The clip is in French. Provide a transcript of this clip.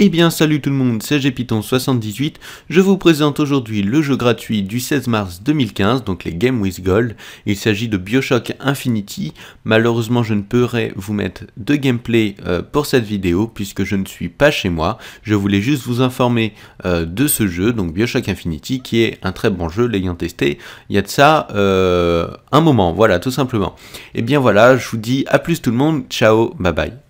Eh bien salut tout le monde, c'est Gpython78, je vous présente aujourd'hui le jeu gratuit du 16 mars 2015, donc les Game with Gold. Il s'agit de Bioshock Infinity, malheureusement je ne pourrai vous mettre de gameplay euh, pour cette vidéo puisque je ne suis pas chez moi. Je voulais juste vous informer euh, de ce jeu, donc Bioshock Infinity, qui est un très bon jeu, l'ayant testé, il y a de ça euh, un moment, voilà tout simplement. Et eh bien voilà, je vous dis à plus tout le monde, ciao, bye bye.